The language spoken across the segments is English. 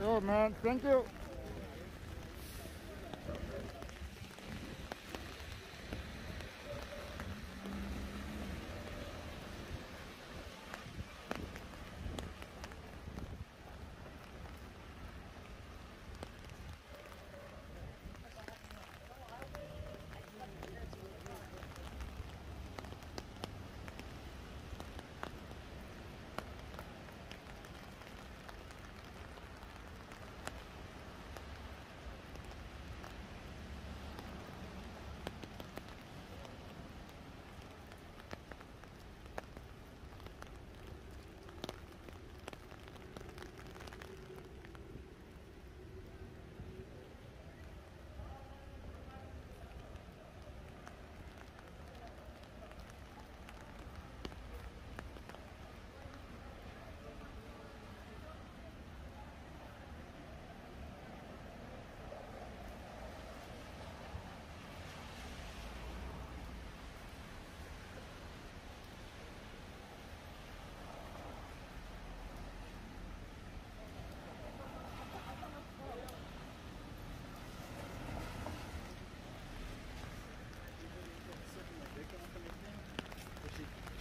Oh man, thank you.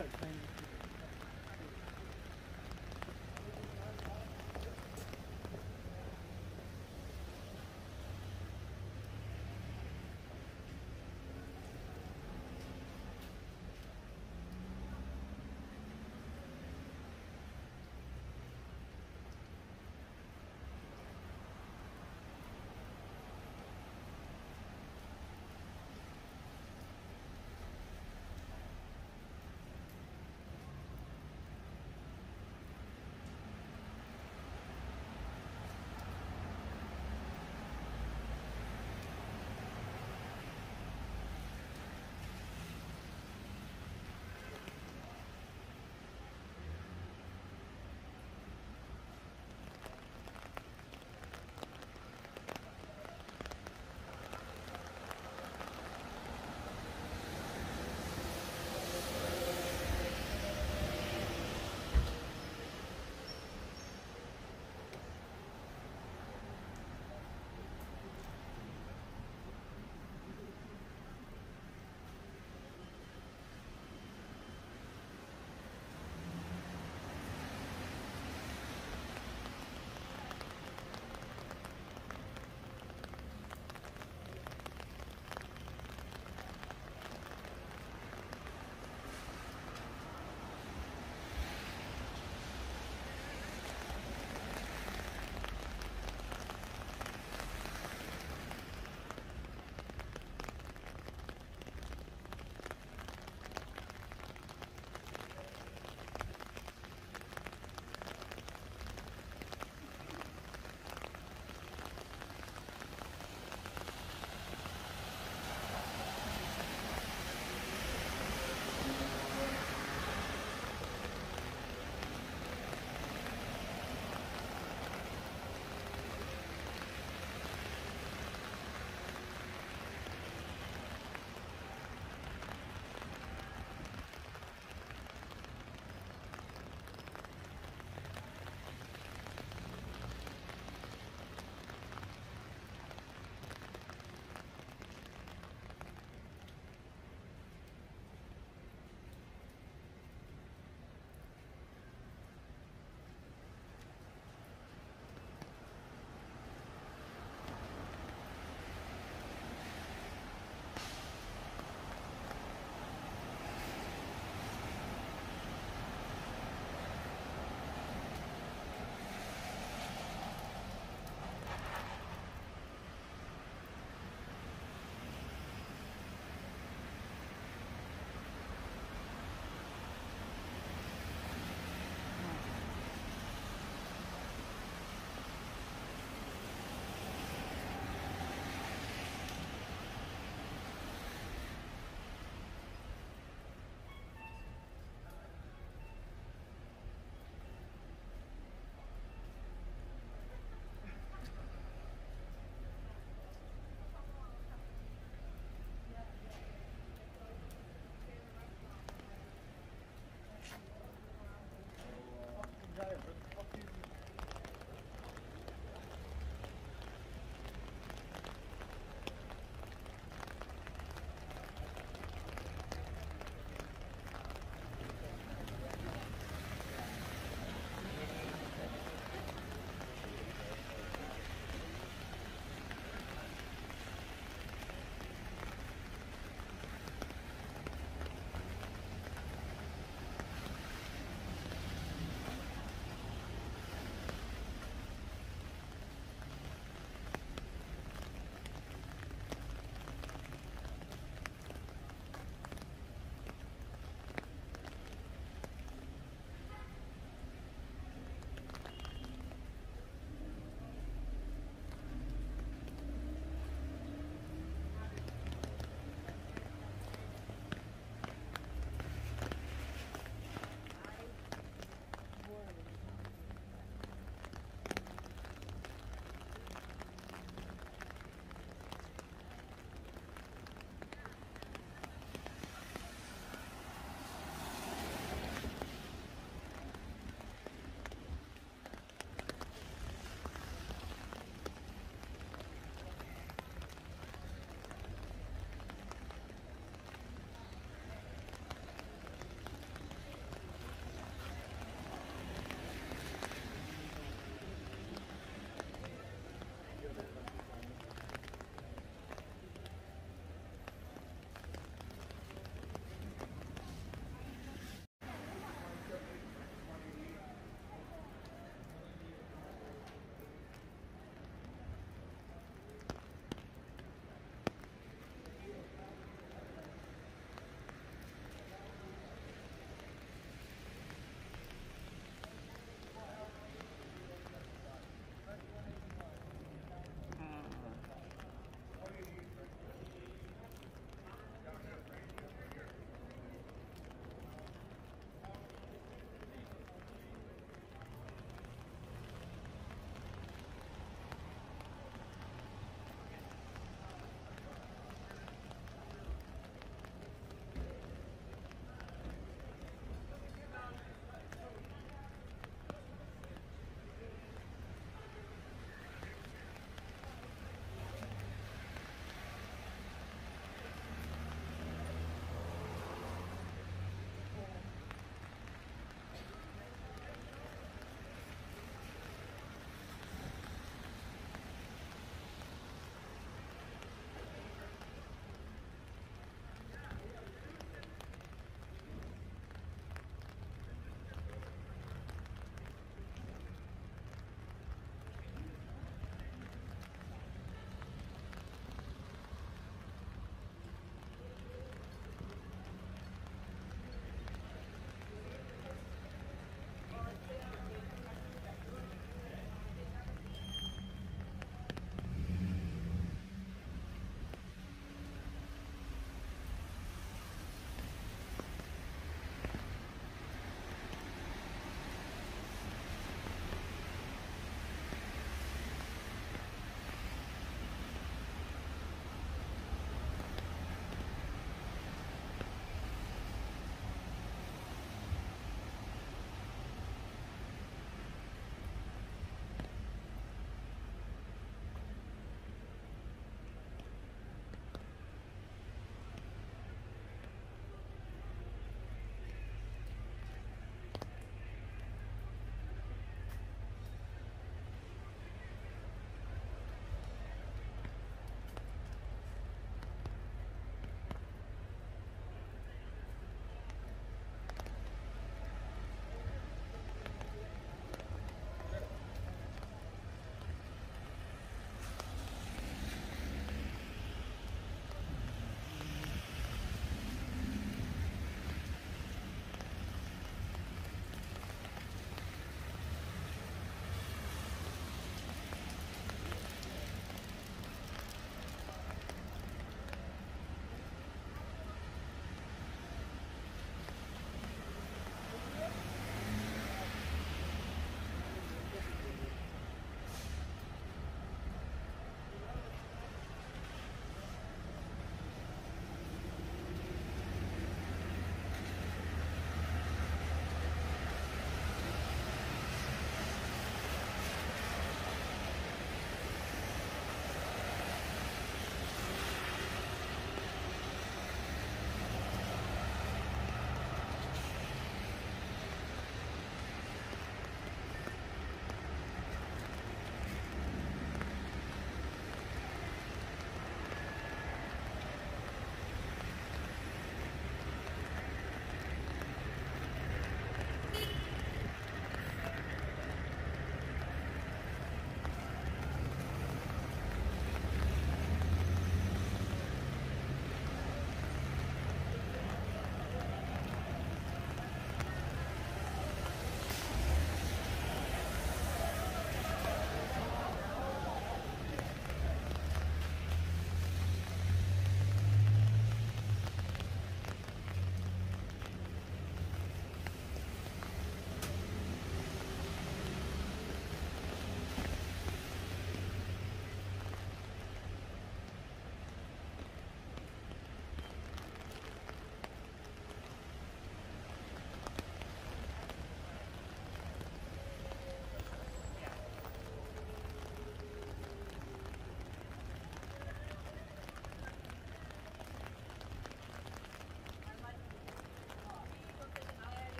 like playing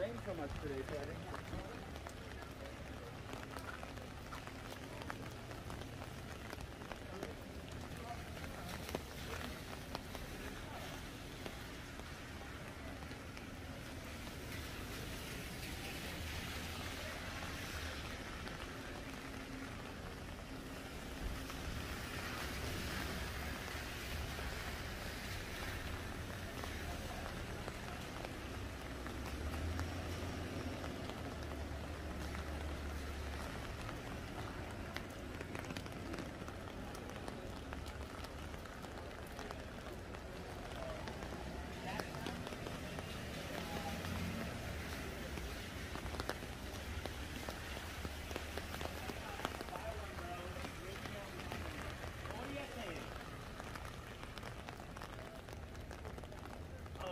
rain so much today, so I didn't.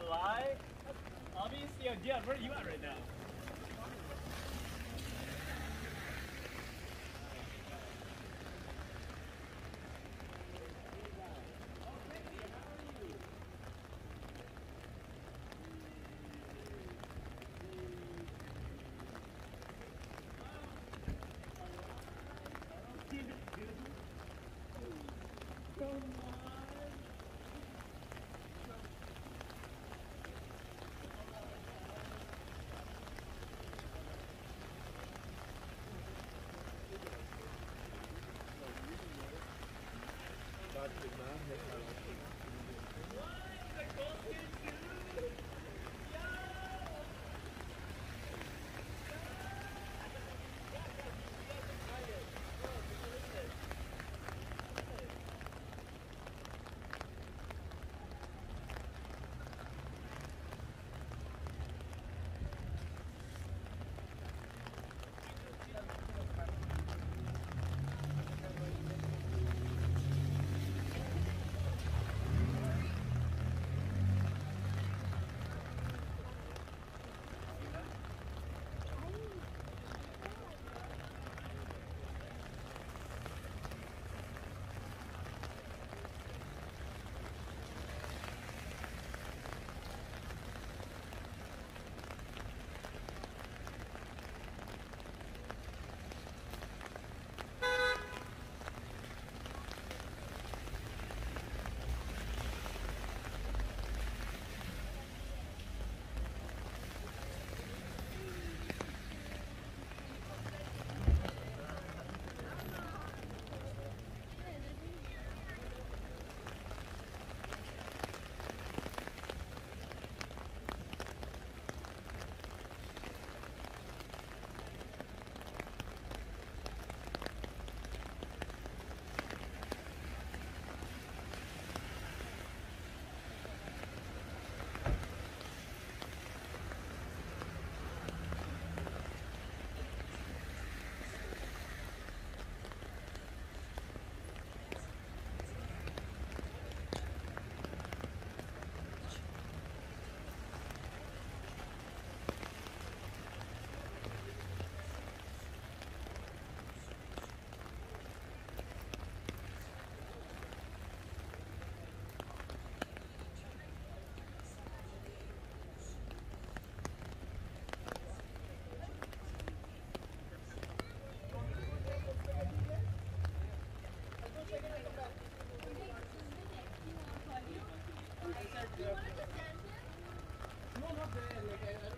Alive? Obviously, Dion, where are you at right now? God did No, no,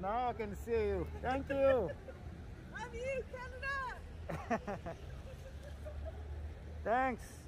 can see you. Thank you. Love you, Canada. Thanks.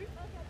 Okay.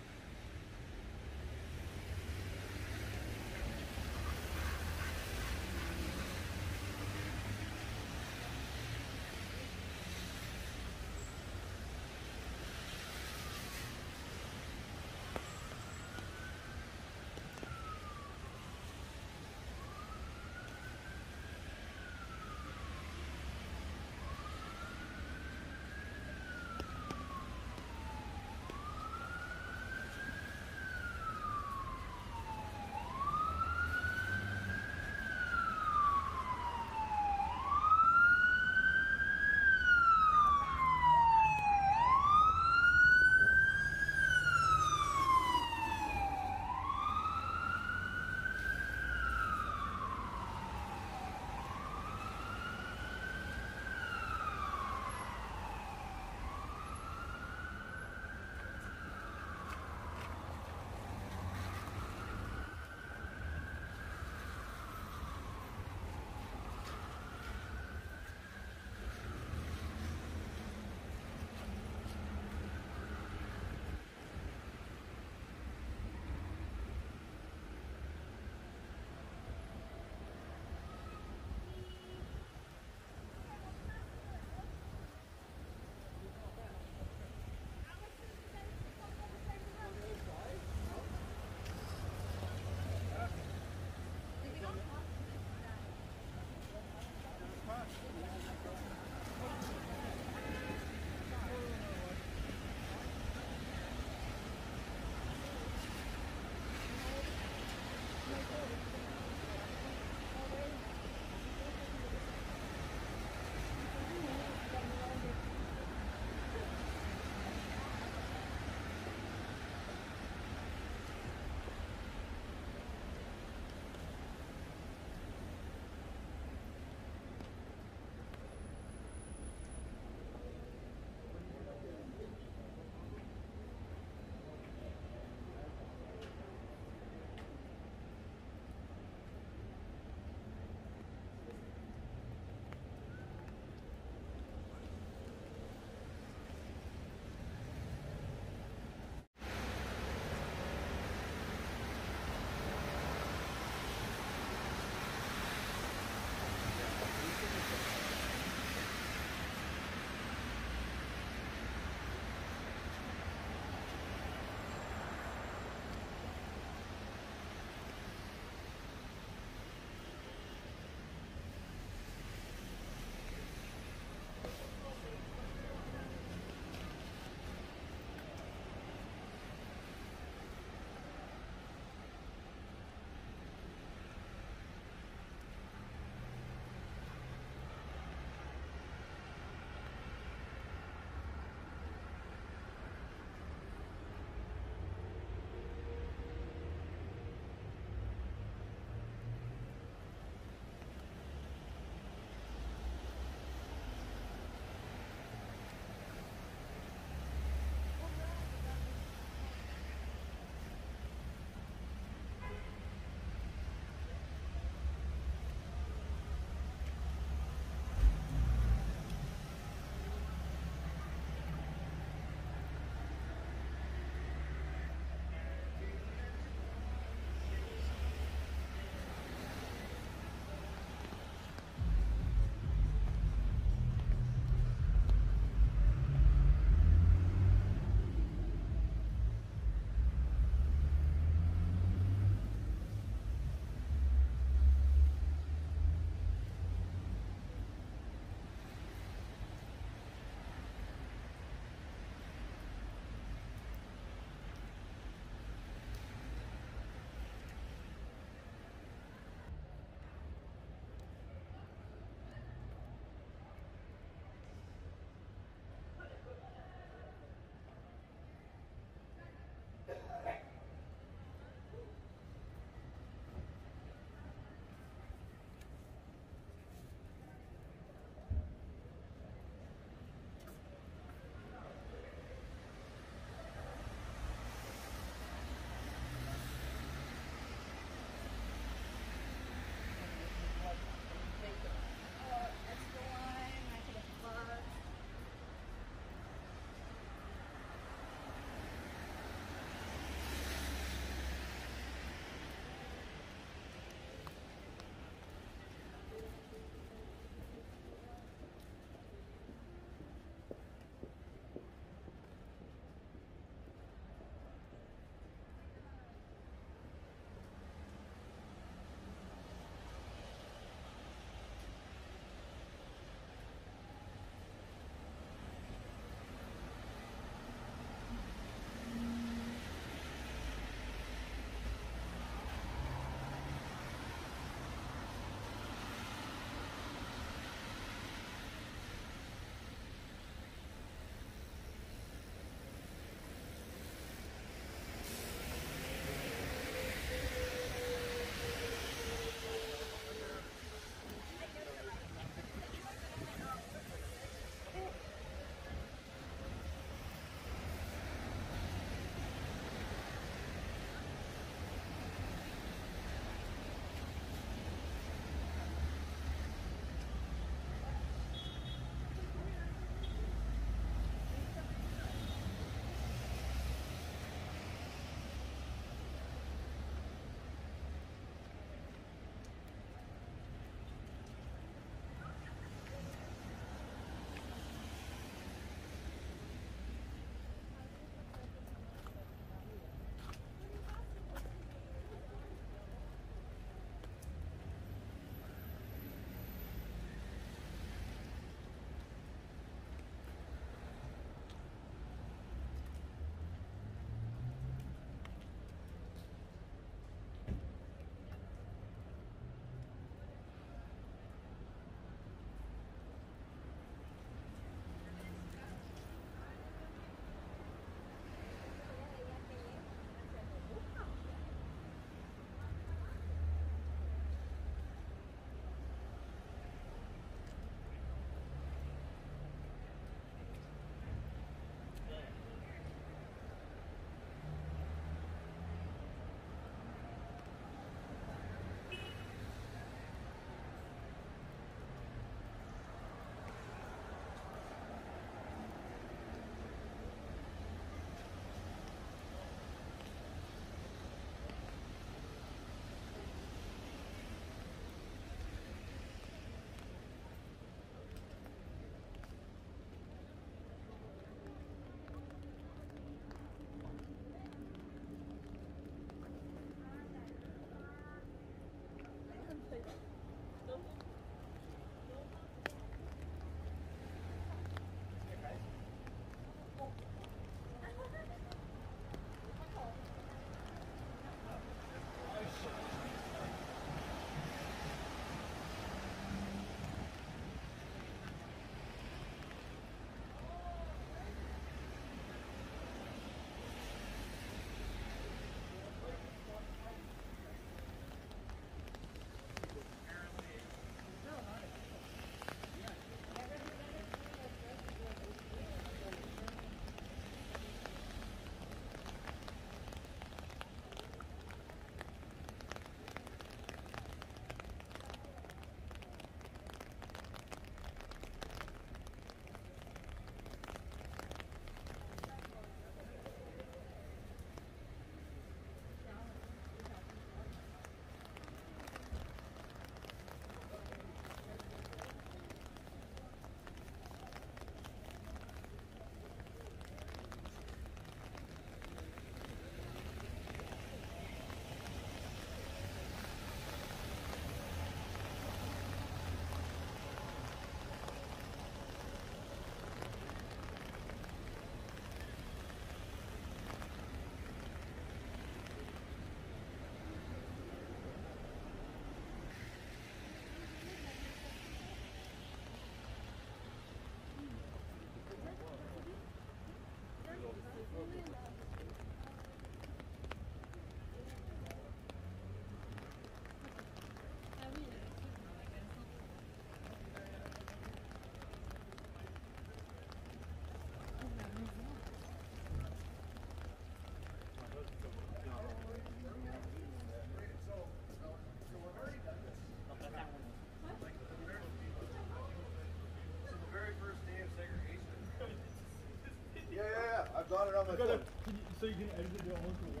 Got it on my You gotta, phone. so you can edit it all one.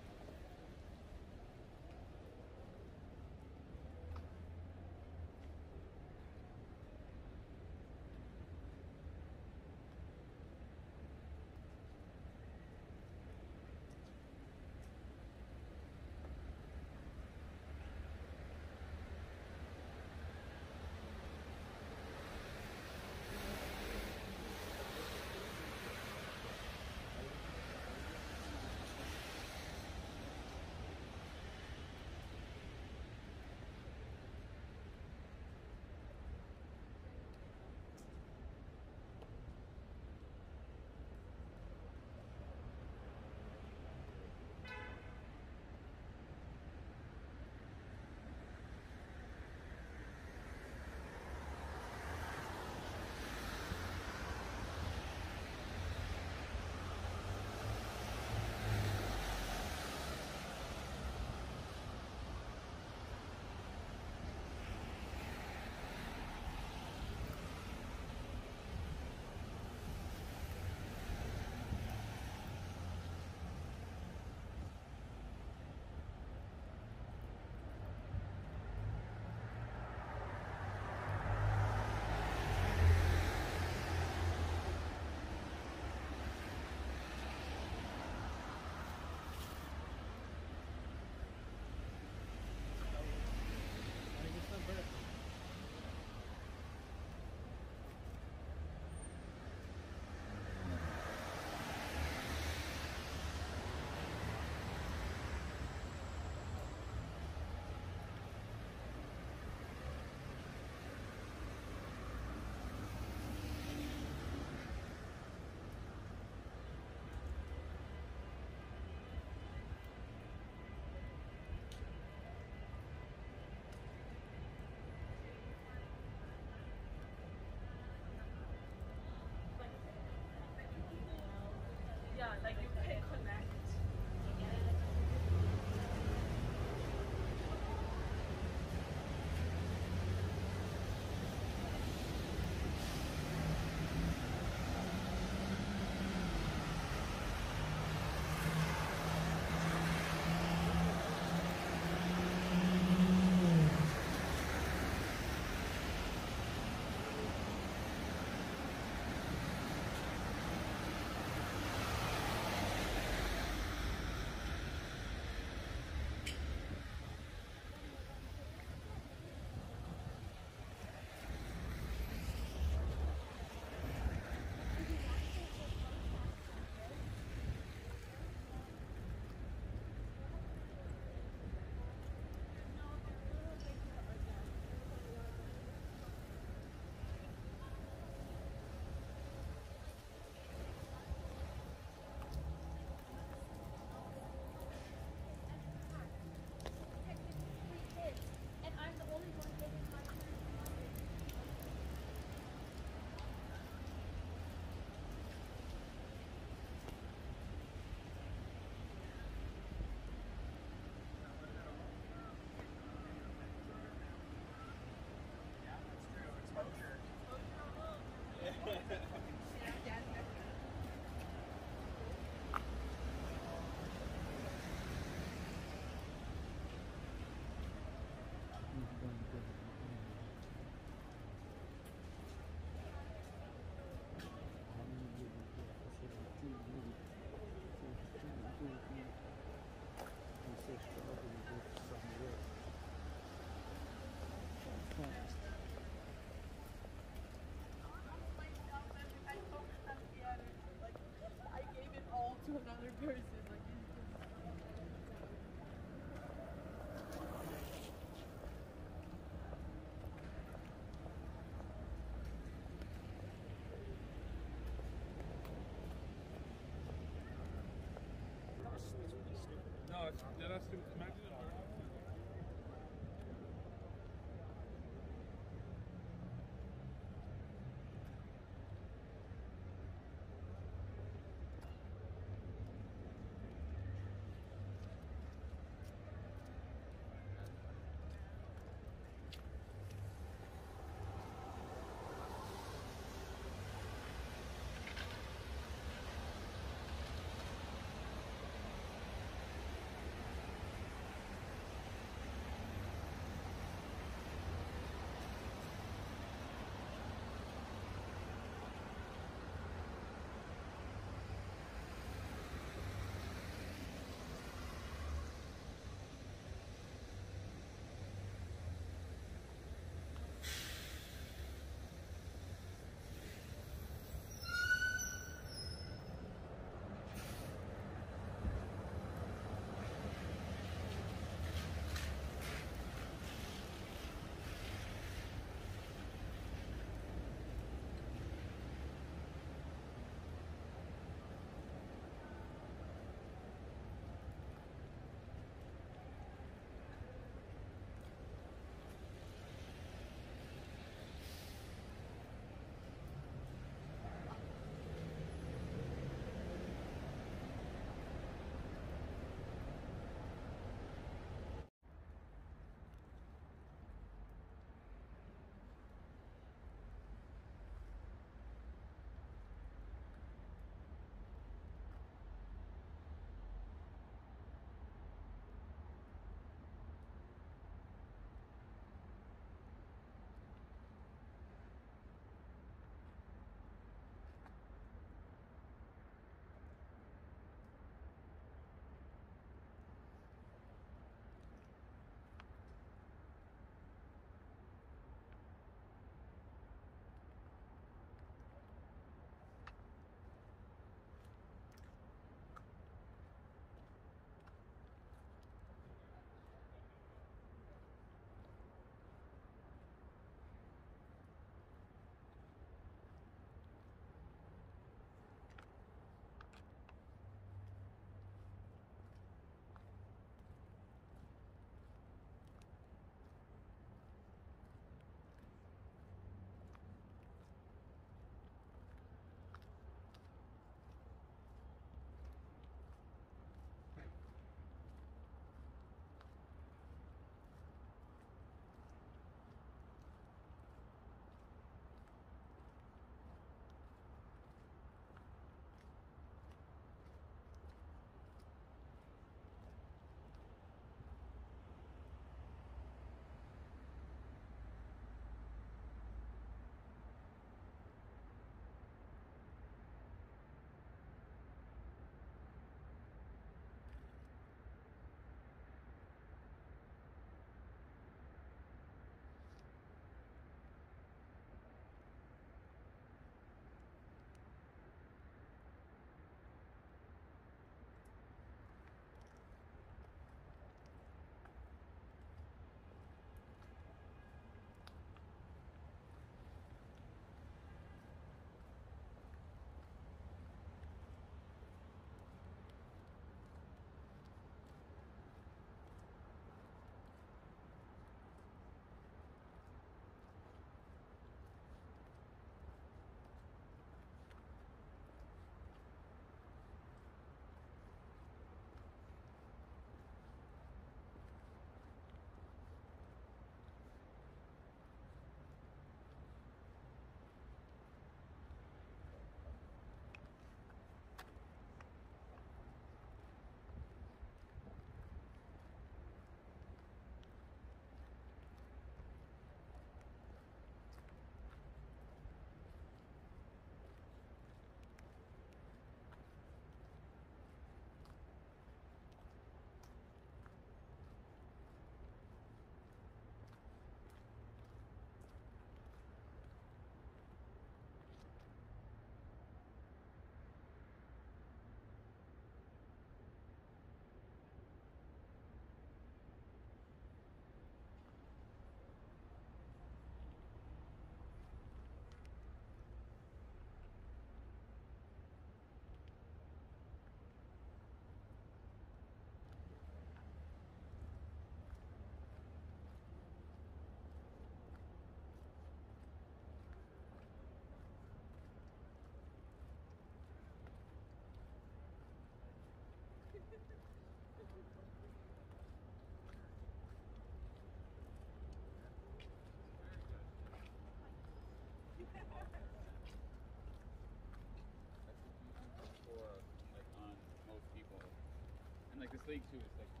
this league too. It's like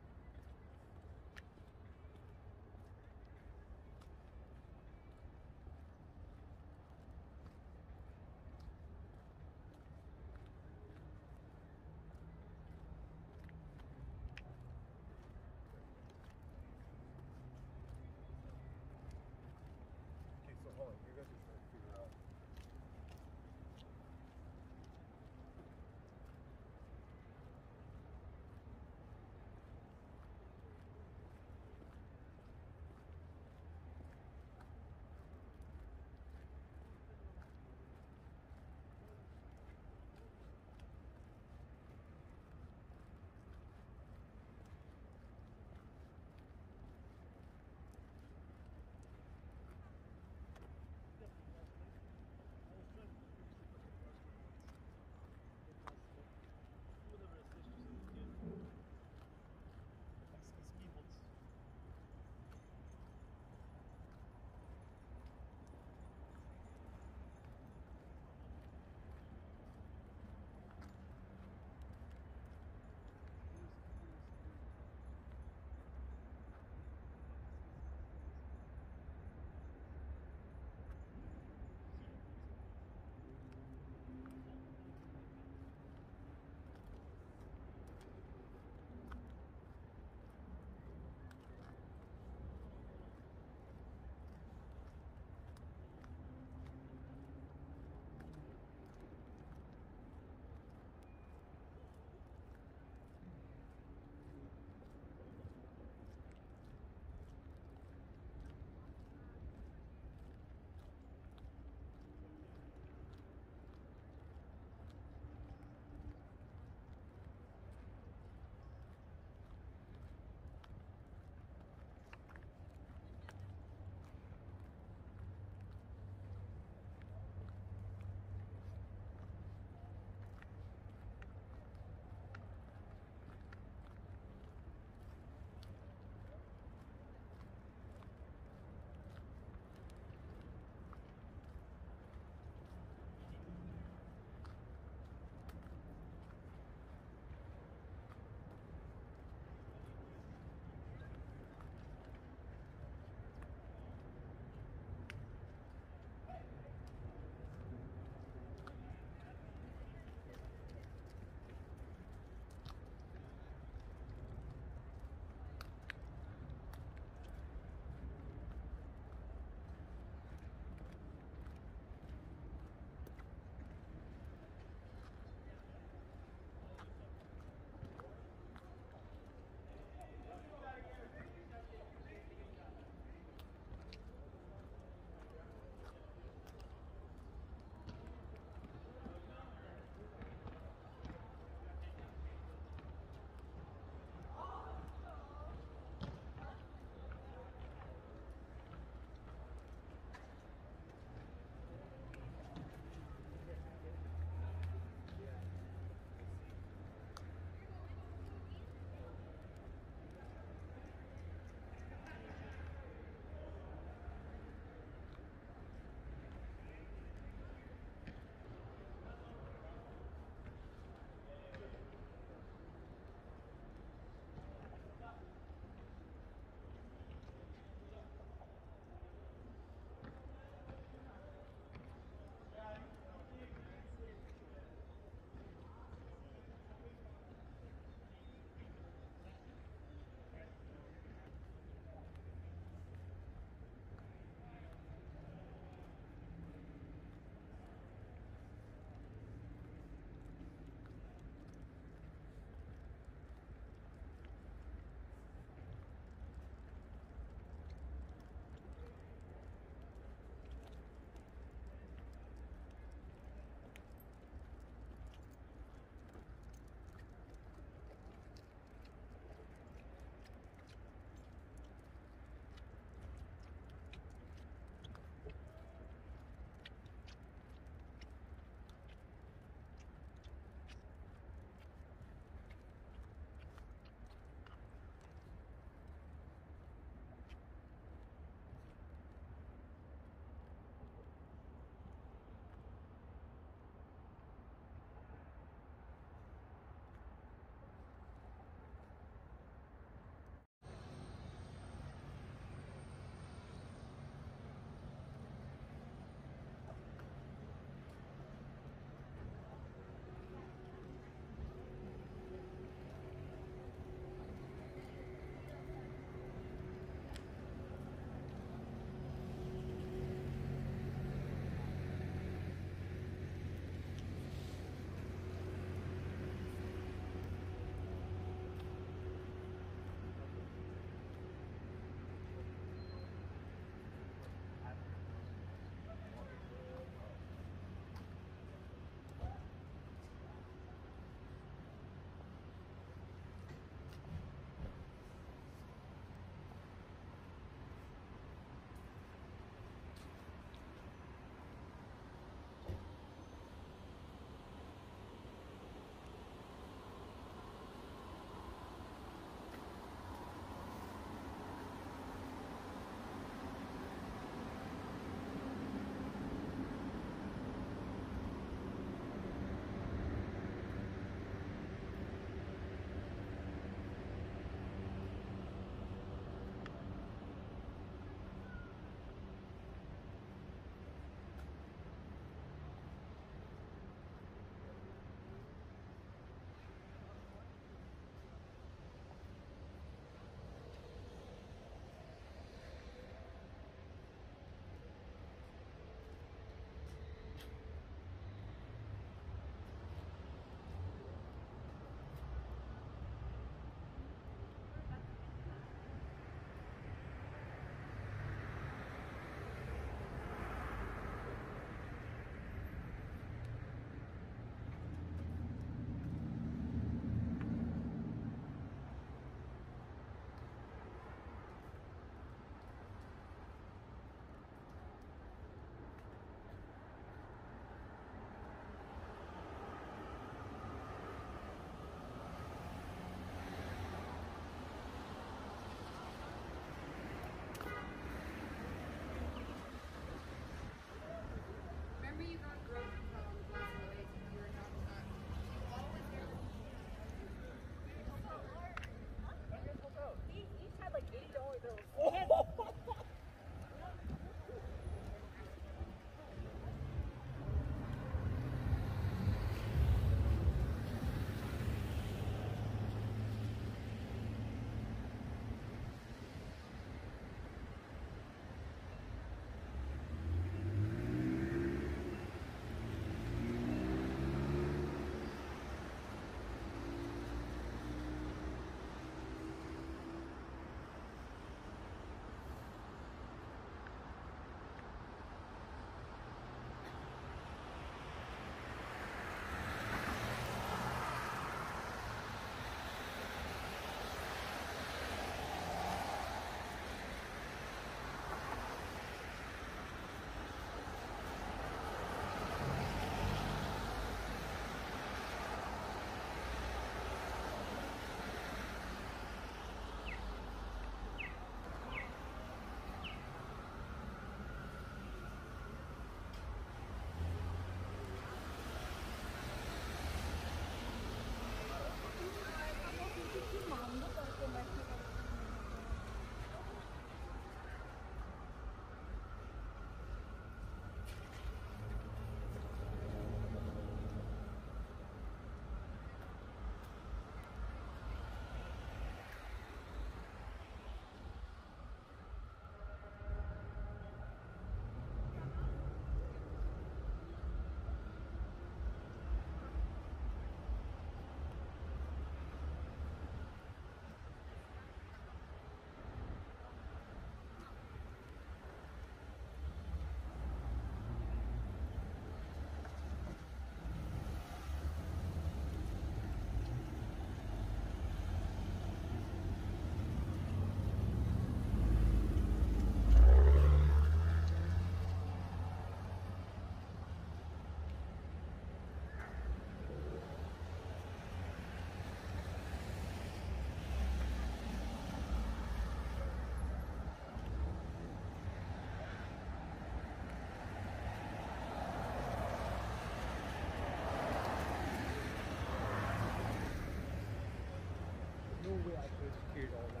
secured all that.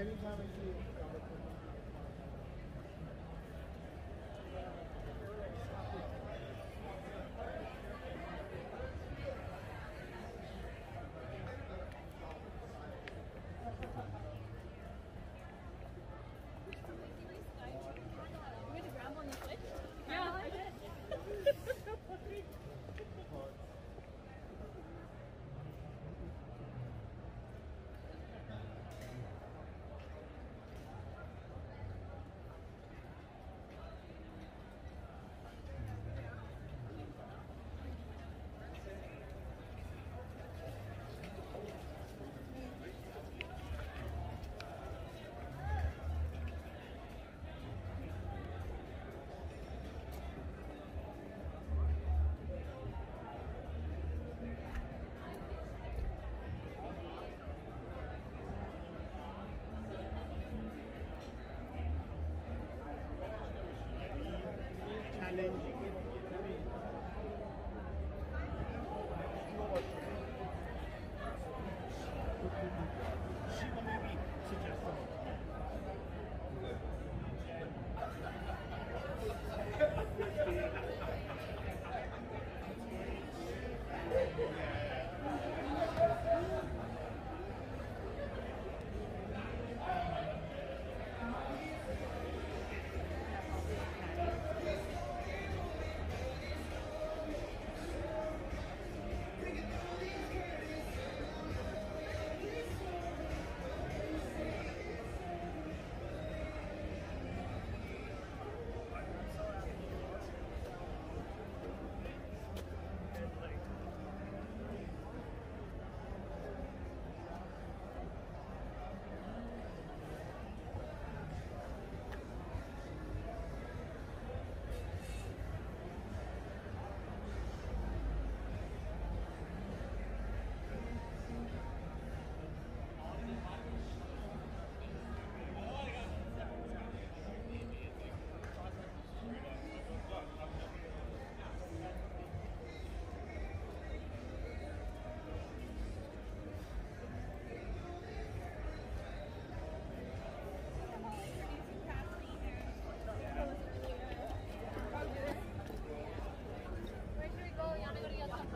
Anytime I see. Belén.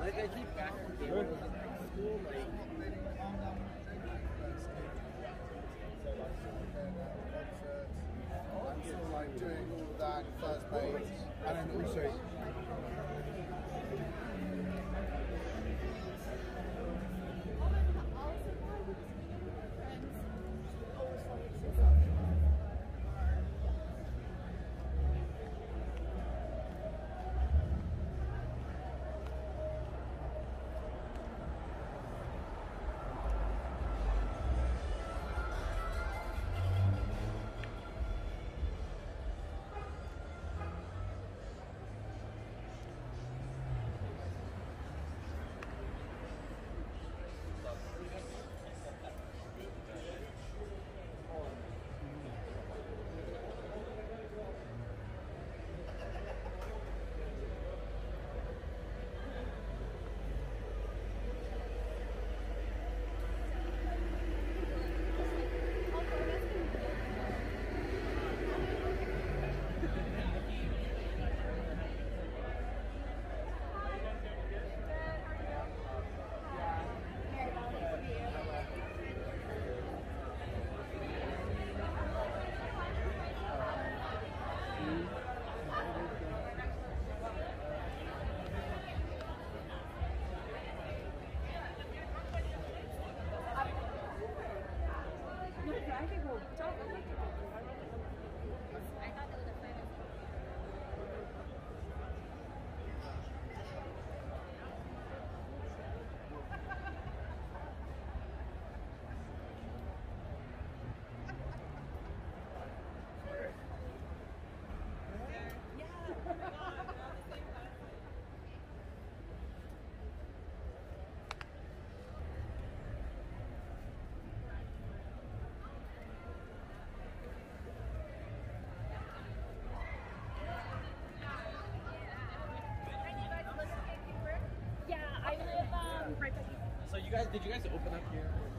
Like I keep back and forth school, like I'm doing all that first base. and then also guys, did you guys open up here?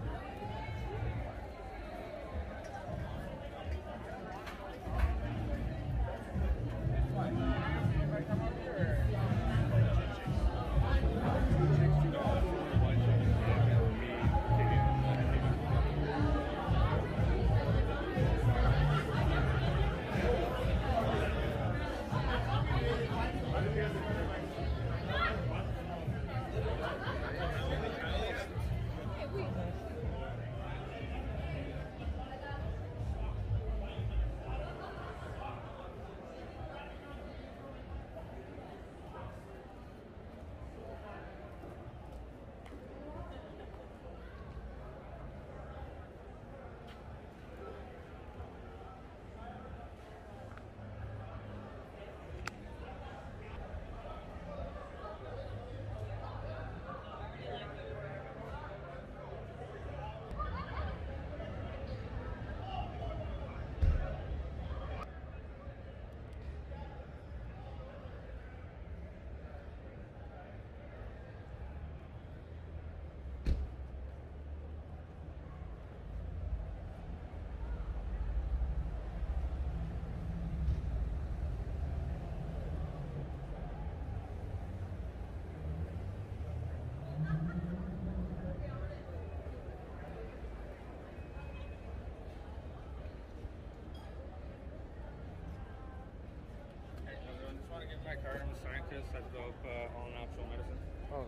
I'm a scientist. I develop uh, all natural medicine. Oh,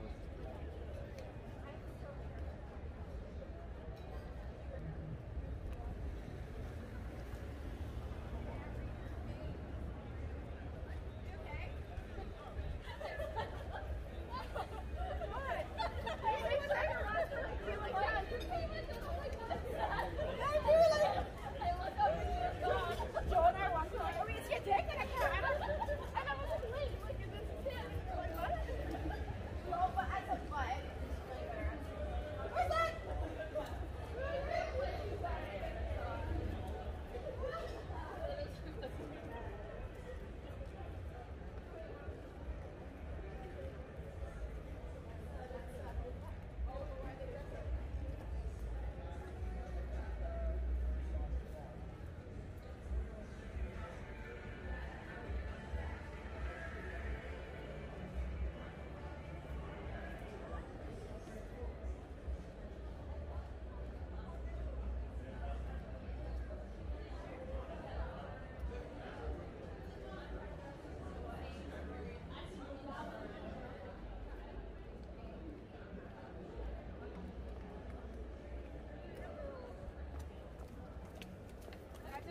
Where's that?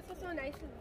This so nice.